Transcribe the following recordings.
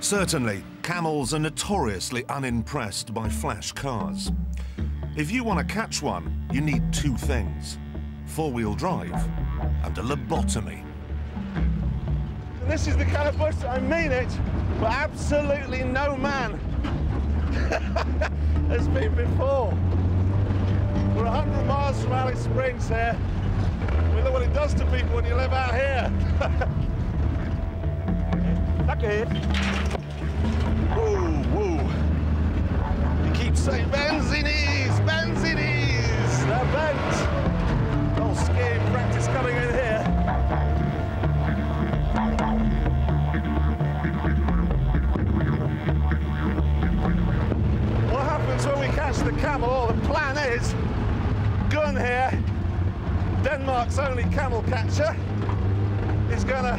Certainly, camels are notoriously unimpressed by flash cars. If you want to catch one, you need two things. Four-wheel drive and a lobotomy. This is the kind of bush, I mean it, but absolutely no man has been before. We're 100 miles from Alice Springs here. We look what it does to people when you live out here. Back ahead. Whoa. You keep saying, bends in ease, bends in ease. They're bent. Old skiing practice coming in here. What happens when we catch the camel, the plan is, Gun here, Denmark's only camel catcher, is gonna,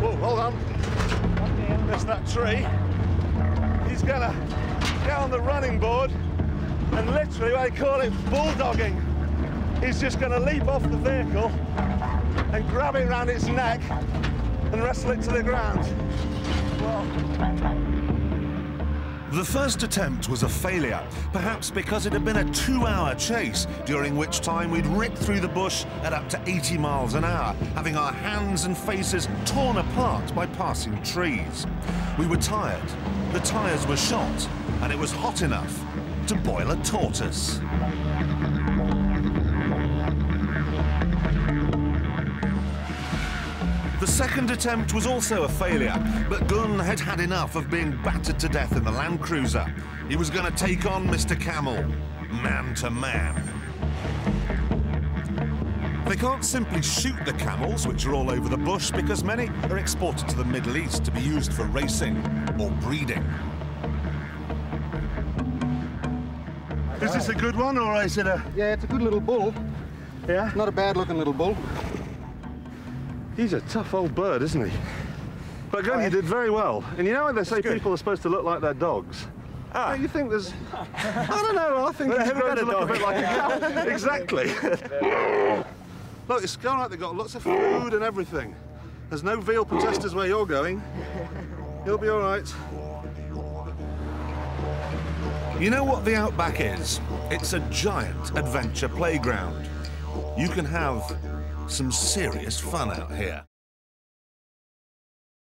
whoa, hold on, missed that tree. He's gonna get on the running board and literally, they call it bulldogging. He's just gonna leap off the vehicle and grab it around its neck and wrestle it to the ground. The first attempt was a failure, perhaps because it had been a two-hour chase, during which time we'd ripped through the bush at up to 80 miles an hour, having our hands and faces torn apart by passing trees. We were tired, the tyres were shot, and it was hot enough to boil a tortoise. The second attempt was also a failure, but Gunn had had enough of being battered to death in the Land Cruiser. He was going to take on Mr. Camel, man to man. They can't simply shoot the camels, which are all over the bush, because many are exported to the Middle East to be used for racing or breeding. is this a good one or is it a, Yeah, it's a good little bull. yeah? Not a bad looking little bull. He's a tough old bird, isn't he? But Gunn, you did very well. And you know when they say people are supposed to look like their dogs? Ah. you think there's... I don't know, I think he's grown to look a bit like a cow. exactly. look, it's kind of like they've got lots of food and everything. There's no veal protesters where you're going. You'll be all right. You know what the Outback is? It's a giant adventure playground. You can have some serious fun out here.